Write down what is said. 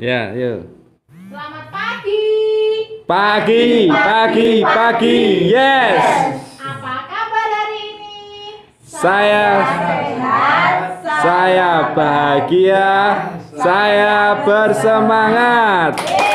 Ya, yuk. Selamat pagi. Pagi, pagi, pagi. Yes. Apa kabar hari ini? Saya sehat. saya bahagia. Saya bersemangat. Yeah.